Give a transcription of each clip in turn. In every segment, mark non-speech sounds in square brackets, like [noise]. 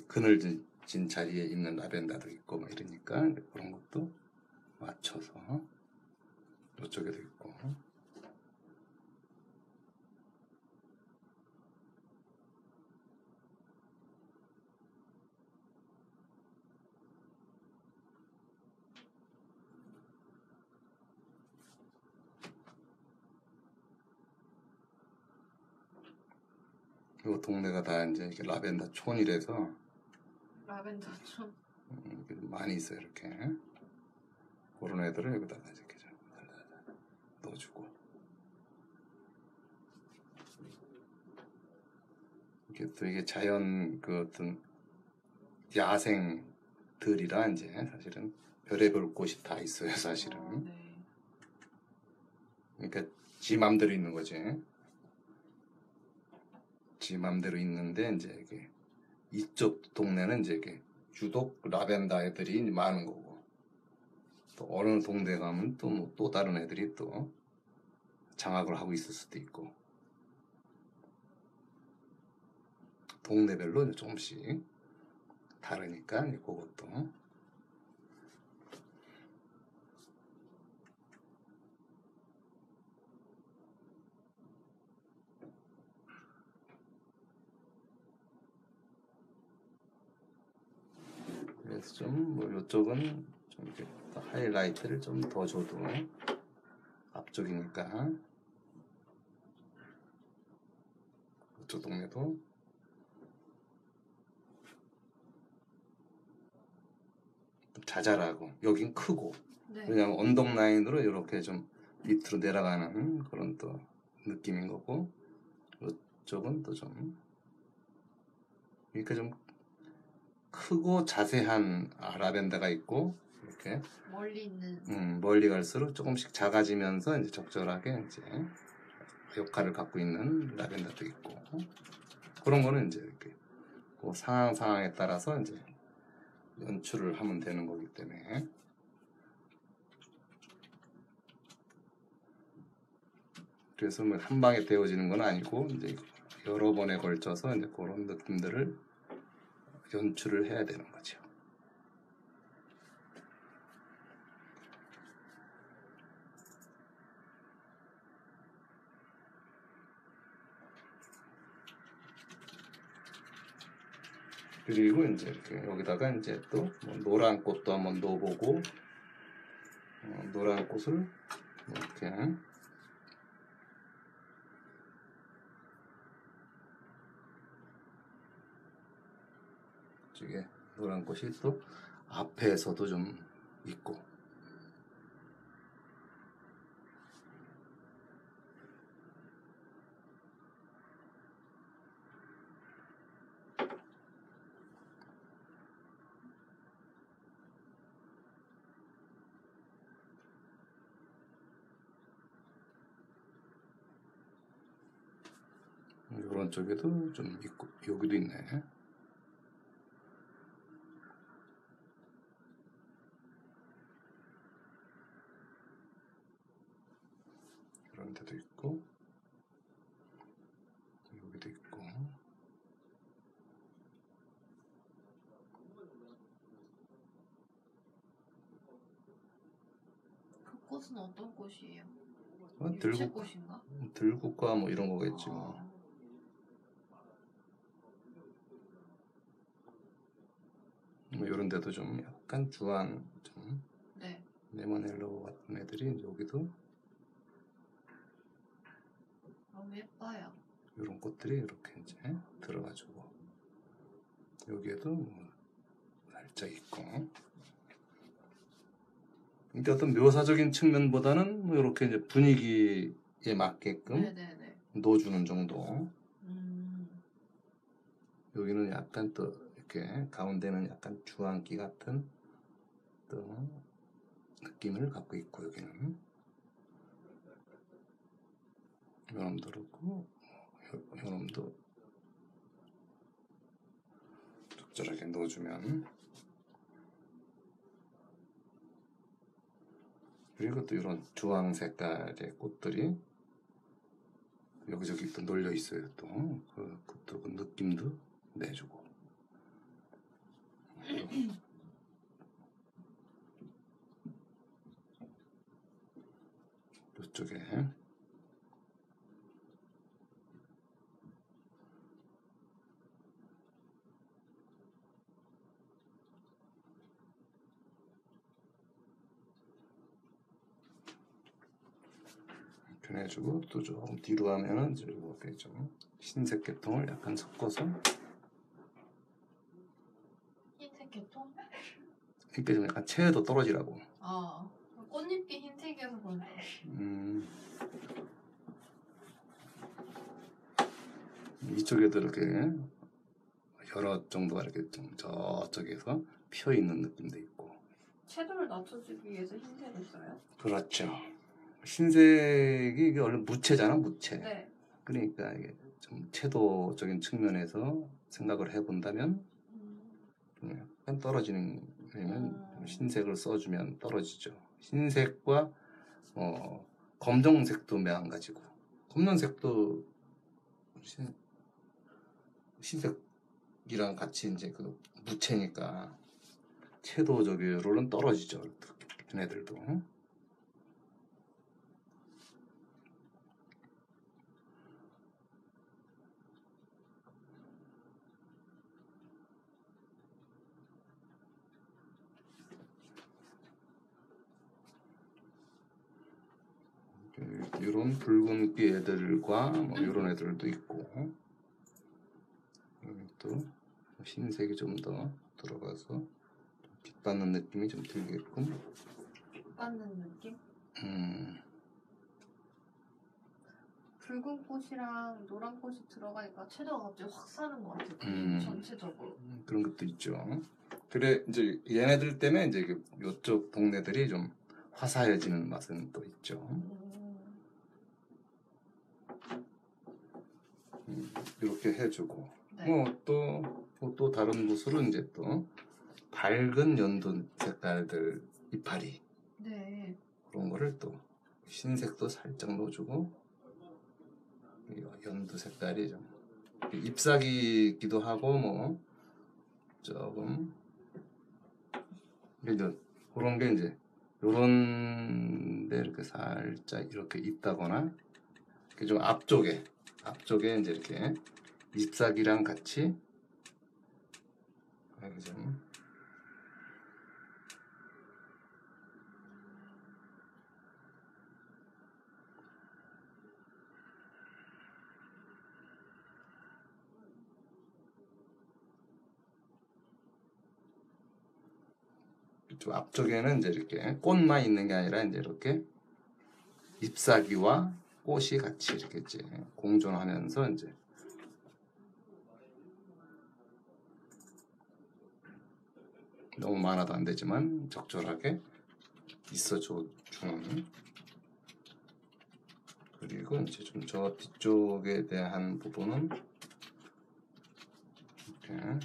그늘진 자리에 있는 라벤더도 있고 막 이러니까 그런 것도 맞춰서 이쪽에도 있고. 이 동네가 다 이제 라벤더 촌이라서 라벤더 촌. 음, 많이 있어요 이렇게 그런 애들을 여기다가 이렇게 좀 넣어주고 이게 또 이게 자연 그 어떤 야생들이라 이제 사실은 별의별 곳이 다 있어요 사실은 어, 네. 그러니까 지 맘대로 있는 거지 지 맘대로 있는데 이제 이게 이쪽 동네는 이제 이게 유독 라벤더 애들이 많은 거고 또 어느 동네 가면 또 뭐 또 다른 애들이 또 장악을 하고 있을 수도 있고 동네별로 조금씩 다르니까 그것도 그래서 좀뭐 이쪽은 좀 이렇게 더 하이라이트를 좀 더 줘도 앞쪽이니까. 이쪽 동네도. 좀 자잘하고. 여긴 크고. 네. 왜냐면 언덕 라인으로 이렇게 좀 밑으로 내려가는 그런 또 느낌인 거고. 이쪽은 또좀 그러니까 좀 크고 자세한 아, 라벤더가 있고 이렇게. 멀리 있는. 음, 멀리 갈수록 조금씩 작아지면서 이제 적절하게 이제 역할을 갖고 있는 라벤더도 있고. 그런 거는 이제 이렇게 그 상황 상황에 따라서 이제 연출을 하면 되는 거기 때문에. 그래서 뭐 한 방에 데워지는 건 아니고 이제 여러 번에 걸쳐서 이제 그런 느낌들을 연출을 해야 되는 거죠. 그리고 이제 이렇게 여기다가 이제 또 뭐 노란 꽃도 한번 넣어보고 어, 노란 꽃을 이렇게 이 쪽에 노란 꽃이 또 앞에서도 좀 있고 이런 쪽에도 좀 있고 여기도 있네. 이런 데도 있고 여기도 있고 그 꽃은 어떤 꽃이에요? 어, 들국 꽃인가? 들국과 뭐 이런 거겠지 뭐. 아, 뭐 이런 데도 좀 약간 주한 좀 네. 레모넬로 같은 애들이 여기도 너무 예뻐요. 이런 꽃들이 이렇게 이제 들어가지고 여기에도 뭐 살짝 있고 그러니까 어떤 묘사적인 측면보다는 뭐 이렇게 이제 분위기에 맞게끔 네네네. 넣어주는 정도. 음, 여기는 약간 또 이렇게 가운데는 약간 주황기 같은 또 느낌을 갖고 있고 여기는. 요놈도 그렇고 요- 요놈도 적절하게 넣어주면 그리고 또 이런 주황 색깔의 꽃들이 여기저기 또 놀려 있어요 또. 그, 그, 또그 느낌도 내주고. 이쪽에 이렇게 해주고 또 조금 뒤로 이제 이렇게 좀 흰색 계통을 약간 섞어서 흰색 계통? 이렇게 좀 약간 체에도 떨어지라고. 아 꽃잎이 흰색이어서 그런가 음. 이쪽에도 이렇게 여러 정도가 이렇게 좀 저쪽에서 피어 있는 느낌도 있고. 채도를 낮춰주기 위해서 흰색을 써요? 그렇죠. 흰색이 이게 원래 무채잖아, 무채. 네 그러니까 이게 좀 채도적인 측면에서 생각을 해본다면 음, 약간 떨어지는 왜냐면 음. 흰색을 써주면 떨어지죠. 흰색과 어, 검정색도 매한가지고 검정색도 흰, 흰색이랑 같이 이제 그 무채니까 채도적으로는 떨어지죠. 걔네들도. 이런 붉은기 애들과 뭐 이런 애들도 있고 또 흰색이 좀 더 들어가서 빛 받는 느낌이 좀 들게끔 받는 느낌? 음, 붉은 꽃이랑 노란 꽃이 들어가니까 채도가 갑자기 확 사는 것 같아요 음. 전체적으로 그런 것도 있죠. 그래 이제 얘네들 때문에 이제 그 이쪽 동네들이 좀 화사해지는 맛은 또 있죠. 음, 이렇게 해주고 네 뭐또 또 다른 구슬은 이제 또 밝은 연두 색깔들 이파리 네. 그런 거를 또 흰색도 살짝 넣어주고 이 연두 색깔이 좀 잎사귀기도 하고 뭐 조금 이제 그런 게 이제 요런데 이렇게 살짝 이렇게 있다거나 이렇게 좀 앞쪽에 앞쪽에 이제 이렇게 잎사귀랑 같이 앞쪽에는 이제 이렇게 꽃만 있는 게 아니라 이제 이렇게 잎사귀와 꽃이 같이 이렇게 이제 공존하면서 이제 너무 많아도 안 되지만 적절하게 있어줘 주는 그리고 이제 좀 저 뒤쪽에 대한 부분은 이렇게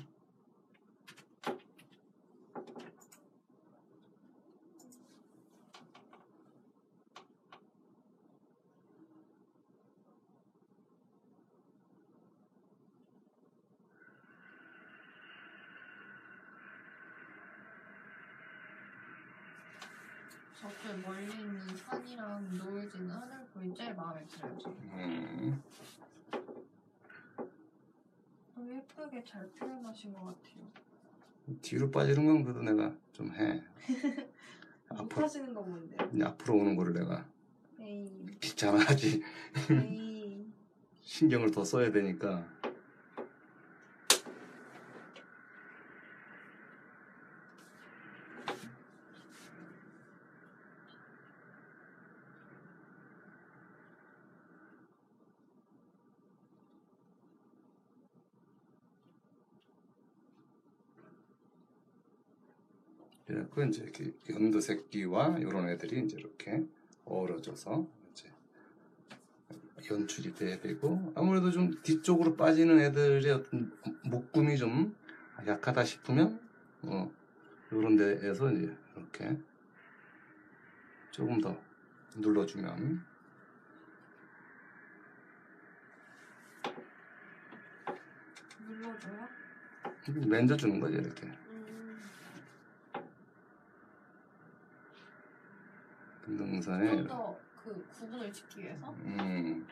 저쪽 멀리 있는 산이랑 노을지는 하늘보이 제일 마음에 들어요 저는. 음, 너무 예쁘게 잘 표현하신 것 같아요 뒤로 빠지는 건 그래도 내가 좀 해. [laughs] 앞으로 못하시는 건? 이제 앞으로 오는 거를 내가 에이 귀찮아하지 에이 [laughs] 신경을 더 써야 되니까 그래갖고 이제 이렇게 연두 새끼와 이런 애들이 이제 이렇게 어우러져서 이제 연출이 돼야 되고 아무래도 좀 뒤쪽으로 빠지는 애들의 어떤 목금이 좀 약하다 싶으면 어 이런 데에서 이제 이렇게 조금 더 눌러주면 눌러줘요? 만져주는 거죠 이렇게 음 좀더그 구분을 짓기 위해서? 음,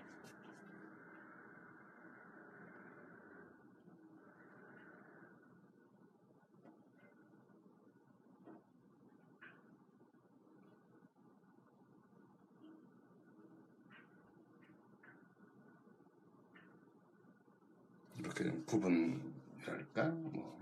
이렇게 좀 구분할까? 뭐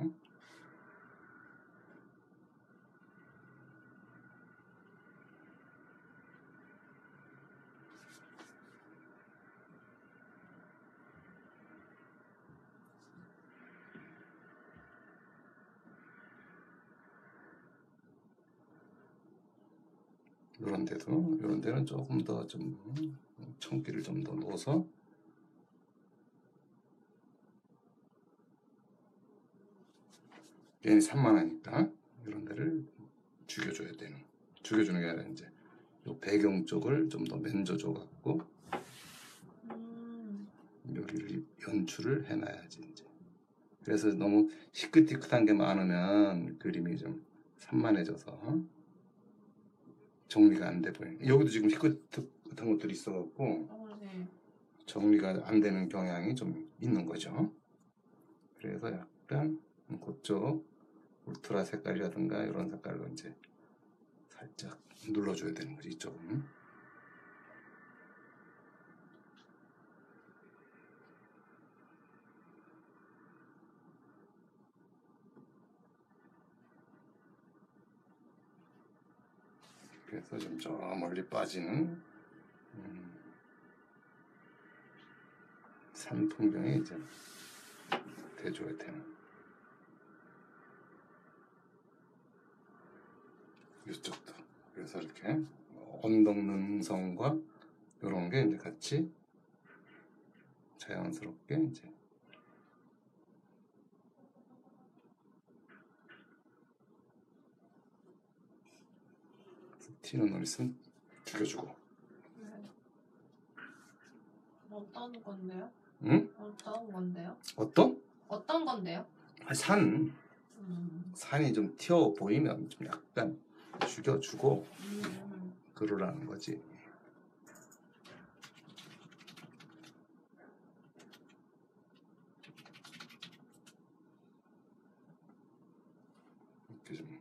이런 데도 이런 데는 조금 더 좀 청기를 좀 더 넣어서. 괜히 산만하니까 이런 데를 죽여줘야 되는 죽여주는 게 아니라 이제 요 배경 쪽을 좀 더 맨져줘 갖고 음, 여기를 연출을 해놔야지 이제. 그래서 너무 시크티크한 게 많으면 그림이 좀 산만해져서 정리가 안 돼 보여요 여기도 지금 시크티크한 것들이 있어 갖고 어, 네. 정리가 안 되는 경향이 좀 있는 거죠. 그래서 약간 그쪽 울트라 색깔이라든가 이런 색깔로 이제 살짝 눌러줘야 되는 거지 이쪽은. 그래서 좀 저 멀리 빠지는 음, 산 풍경이 이제 돼줘야 되는 이쪽도. 그래서 이렇게 언덕 능성과 이런 게 이제 같이 자연스럽게 이제 있으면 죽여주고 네. 어떤 건데요? 응? 어떤 건데요? 어떤? 어떤 건데요? 아, 산 음, 산이 좀 튀어 보이면 좀 약간 죽여주고 음, 그러라는 거지. 이렇게 좀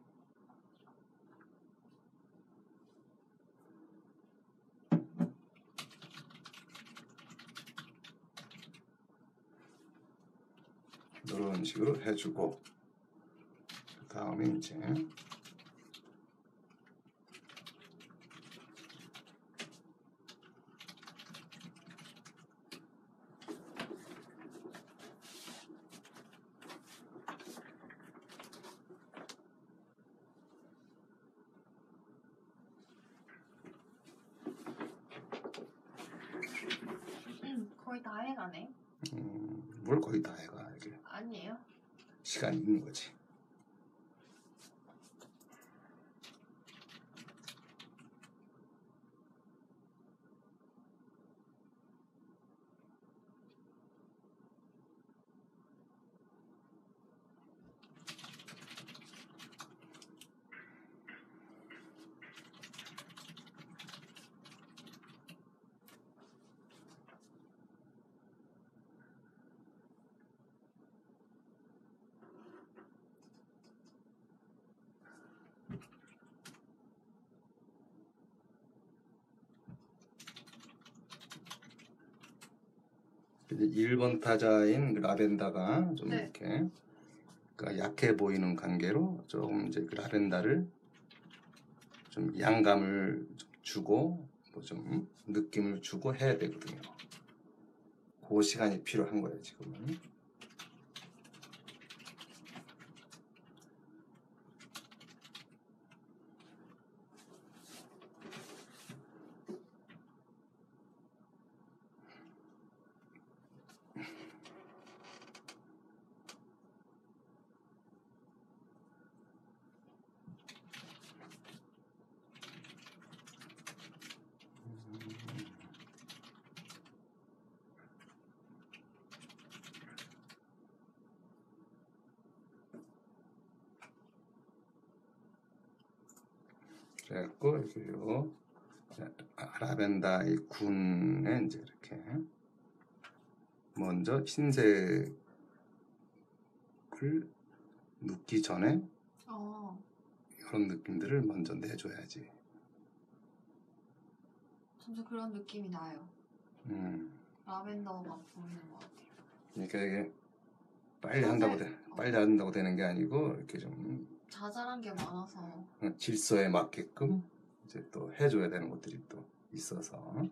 이런 식으로 해주고 그 다음에 이제 음, 거의 다 해가네. 음, 뭘 거의 다 해가 이게 아니에요? 시간이 있 1번 타자인 그 라벤다가 좀 네. 이렇게 그러니까 약해 보이는 관계로 조금 이제 그 라벤다를 좀 양감을 좀 주고 뭐 좀 느낌을 주고 해야 되거든요. 그 시간이 필요한 거예요 지금은. 그래갖고 이렇게 요 아, 라벤더의 군에 이제 이렇게 먼저 흰색을 눕기 전에 어, 이런 느낌들을 먼저 내줘야지. 진짜 그런 느낌이 나요. 음, 라벤더 막 보이는 것 같아요. 그러니까 이게 빨리 한다고 돼, 빨리 한다고 되는 게 아니고 이렇게 좀 자잘한 게 많아서. 질서에 맞게끔 이제 또 해줘야 되는 것들이 또 있어서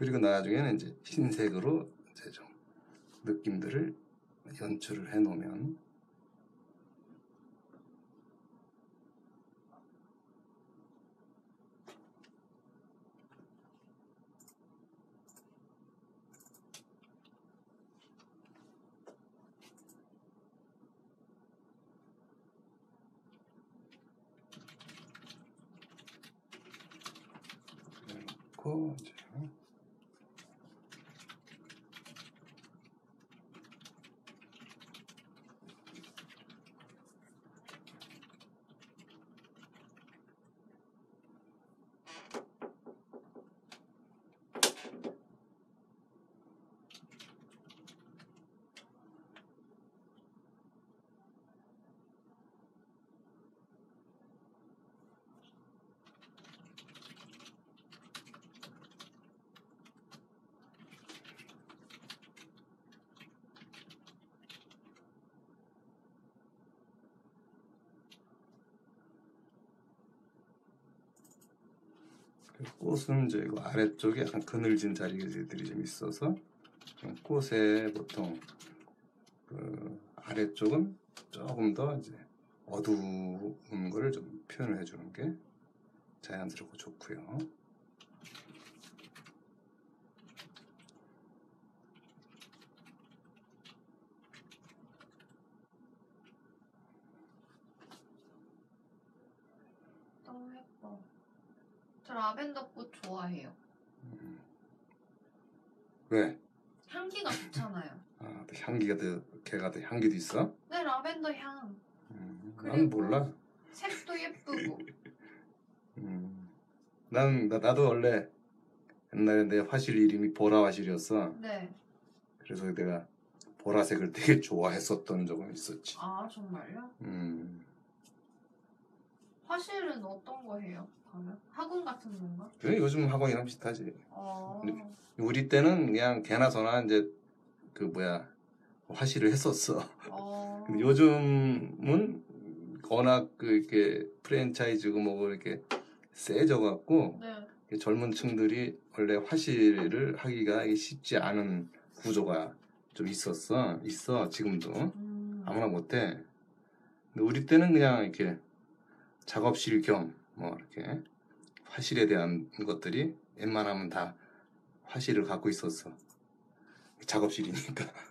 그리고 나중에는 이제 흰색으로 이제 좀 느낌들을 연출을 해 놓으면 그래놓고 이제 그 꽃은 이제 이거 아래쪽에 약간 그늘진 자리들이 좀 있어서 꽃에 보통 그 아래쪽은 조금 더 이제 어두운 거를 좀 표현을 해주는 게 자연스럽고 좋고요. 너무 예뻐. 저 라벤더 꽃 좋아해요. 왜? 향기가 좋잖아요. 아, 또 향기가 더 걔가 더 향기도 있어? 네, 라벤더 향. 음, 그리고- 난 몰라. 색도 예쁘고. [laughs] 음, 난 나, 나도 원래 옛날에 내 화실 이름이 보라 화실이었어. 네. 그래서 내가 보라색을 되게 좋아했었던 적은 있었지. 아, 정말요? 음, 화실은 어떤 거 해요? 학원 같은 건가? 그래 요즘 학원이랑 비슷하지. 어. 네. 우리 때는 그냥 개나 소나 이제 그 뭐야 화실을 했었어. 어. 근데 요즘은 워낙 그 이렇게 프랜차이즈고 뭐고 이렇게 세져 갖고 네. 젊은 층들이 원래 화실을 하기가 쉽지 않은 구조가 좀 있었어. 있어 지금도 음. 아무나 못해. 근데 우리 때는 그냥 이렇게 작업실 겸 뭐 이렇게 화실에 대한 것들이 웬만하면 다 화실을 갖고 있었어. 작업실이니까. [laughs]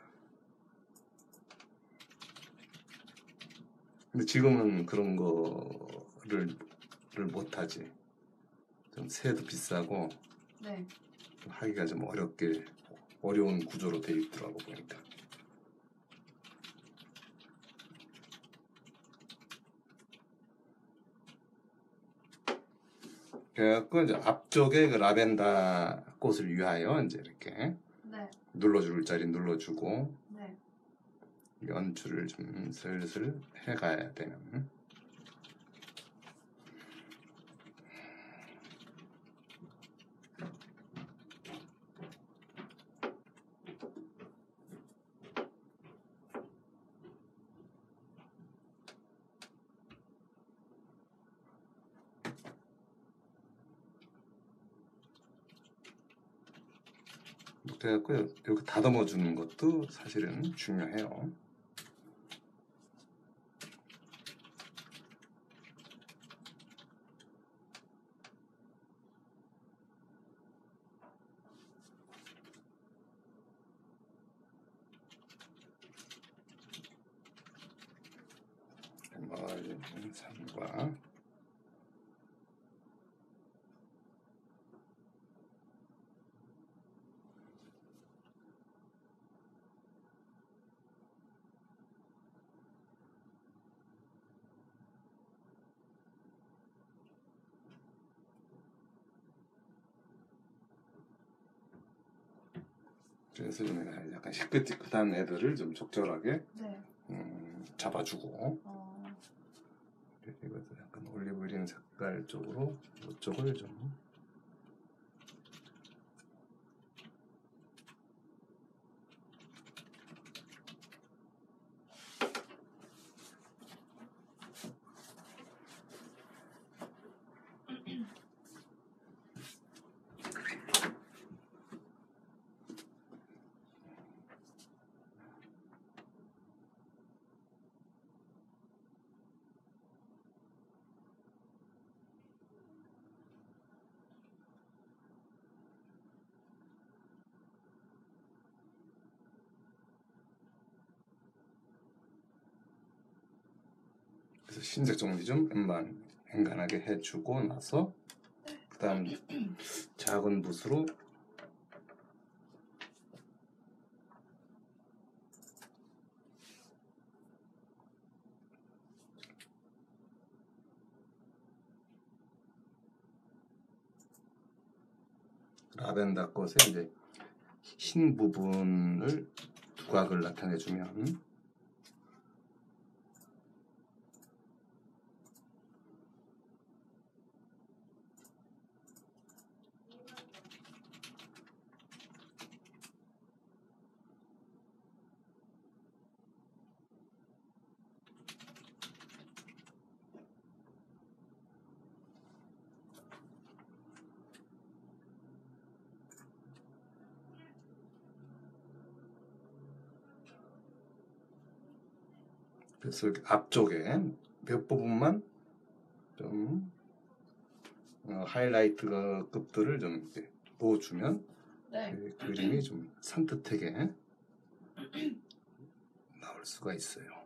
근데 지금은 그런 거를 를 못하지. 좀 세도 비싸고 네. 좀 하기가 좀 어렵게 어려운 구조로 돼 있더라고 보니까. 그래갖고 이제 앞쪽에 그 라벤더 꽃을 위하여 이제 이렇게 네. 눌러줄 자리 눌러주고 네. 연출을 좀 슬슬 해가야 되는. 그래갖고 이렇게 다듬어 주는 것도 사실은 중요해요. 산과 그래서 좀 약간 시끌시끌한 애들을 좀 적절하게 네. 음, 잡아주고 어, 그리고 약간 올리브유린 색깔 쪽으로 이쪽을 좀 그래서 흰색 정리 좀 웬만 엔간하게 해주고 나서 그다음 작은 붓으로 라벤더 것에 이제 흰 부분을 두각을 나타내주면 그래서 앞쪽에 몇 부분만 좀 어, 하이라이트 급들을 좀 이렇게 넣어주면 네. 그 그림이 좀 산뜻하게 [clears throat] 나올 수가 있어요.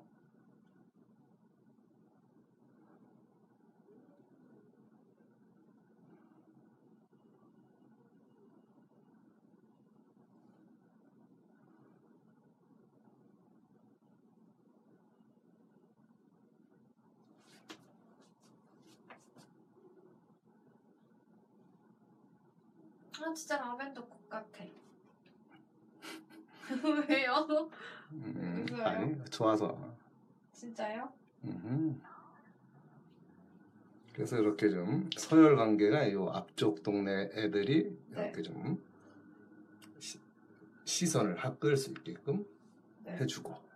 아 진짜 라벤더 꽃 같아. [laughs] 왜요? 음, 왜요? 아니 좋아서. 진짜요? 음흠. 그래서 이렇게 좀 서열 관계가 이 앞쪽 동네 애들이 네. 이렇게 좀 시, 시선을 핫끌 수 있게끔 네. 해주고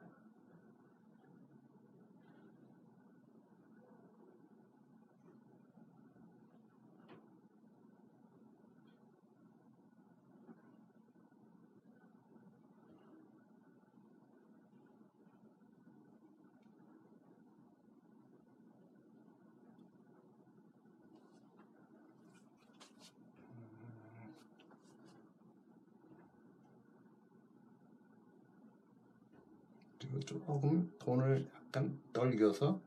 그리고 조금 돈을 약간 떨겨서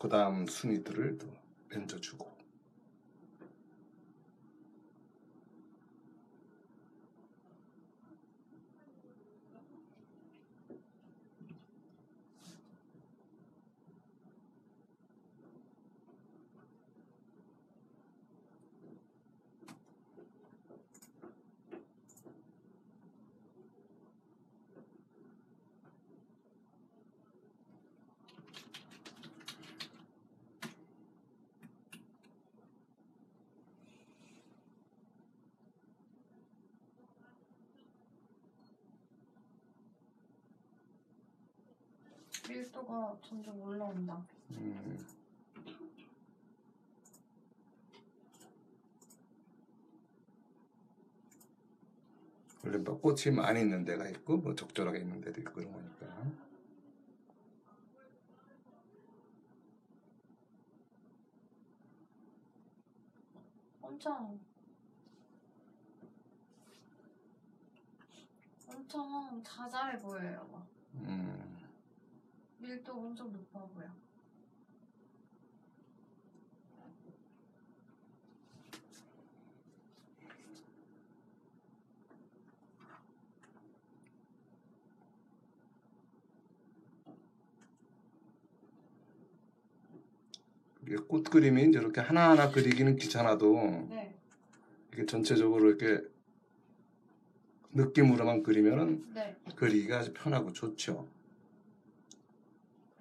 그 다음 순위들을 또 얹어주고 밀도가 점점 올라온다. 음, 원래 뭐 꽃이 많이 있는 데가 있고 뭐 적절하게 있는 데도 있고 그런 거니까 엄청 엄청 자잘해 보여요. 막. 아직도 엄청 높아 보여. 꽃 그림이 이렇게 하나하나 그리기는 귀찮아도 네. 이렇게 전체적으로 이렇게 느낌으로만 그리면은 네. 그리기가 아주 편하고 좋죠.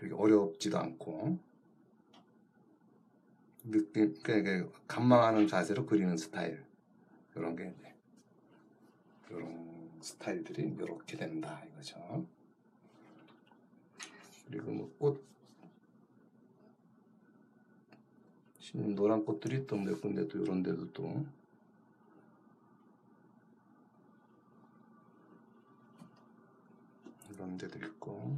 이렇게 어렵지도 않고 느낌 그러니까 감망하는 자세로 그리는 스타일. 이런 게 이런 스타일들이 이렇게 된다 이거죠. 그리고 뭐꽃. 노란 꽃들이 또 몇 군데 또 이런 데도 또 이런 데도 있고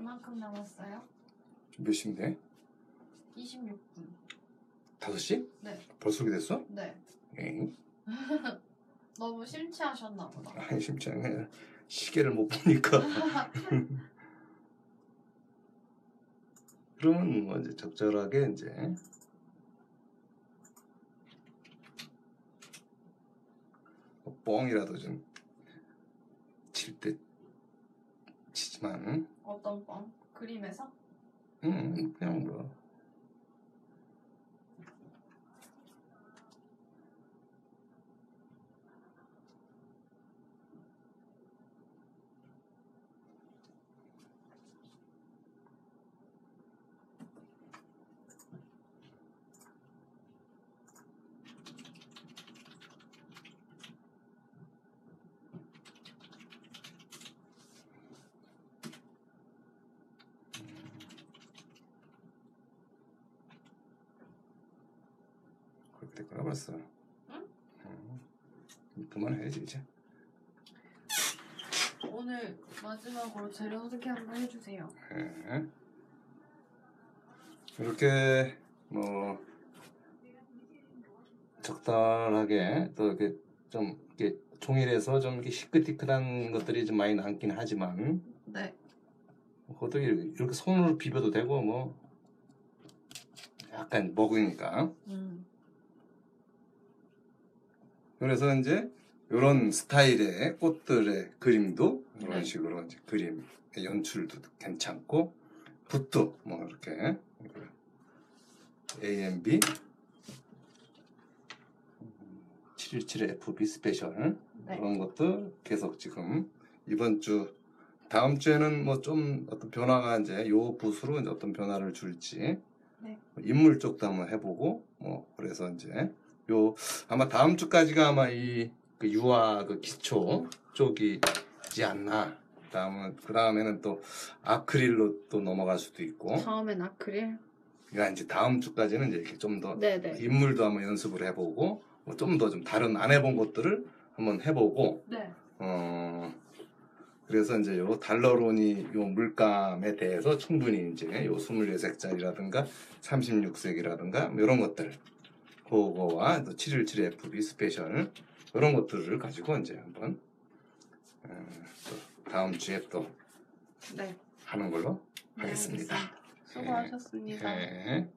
얼만큼 남았어요? 몇 시인데? 26분. 5시? 네. 벌써 그렇게 됐어? 네. 에잉? [laughs] 너무 심취하셨나 보다. 아니 심지어 시계를 못 보니까 [laughs] 그러면 뭐 이제 적절하게 이제 뭐 뻥이라도 좀 칠 때 치지만 어떤 뻥? 그림에서? 음 그냥 뭐 그렇게 됐구나 벌써 응? 음, 그만해야지 이제 오늘 마지막으로 재료 소개 한번 해주세요. 예. 이렇게 뭐 적당하게 또 이렇게 좀 이렇게 종일해서 좀 이렇게 시크티크한 것들이 좀 많이 남긴 하지만 네. 그것도 이렇게 이렇게 손으로 비벼도 되고 뭐 약간 먹으니까 음. 그래서 이제 이런 스타일의 꽃들의 그림도 이런 네. 식으로 이제 그림 연출도 괜찮고 붓도 뭐 이렇게 AnB 717 FB special 네. 그런 것도 계속 지금 이번 주 다음 주에는 뭐 좀 어떤 변화가 이제 요 붓으로 이제 어떤 변화를 줄지 네. 인물 쪽도 한번 해보고 뭐 그래서 이제 요 아마 다음 주까지가 아마 이 그 유화 그 기초 쪽이지 않나. 다음은 그 다음에는 또 아크릴로 또 넘어갈 수도 있고. 다음엔 아크릴. 그러니까 이제 다음 주까지는 이제 이렇게 좀 더. 인물도 한번 연습을 해보고 뭐 좀더 좀 다른 안 해본 것들을 한번 해보고 네. 어 그래서 이제 요 달러론이 요 물감에 대해서 충분히 이제 요 24색짜리라든가 36색이라든가 뭐 이런 것들 그거와 또 717 FB special 이런 것들을 가지고 이제 한번 어, 또 다음 주에 또 네. 하는 걸로 네, 하겠습니다. 알겠습니다. 수고하셨습니다. 네.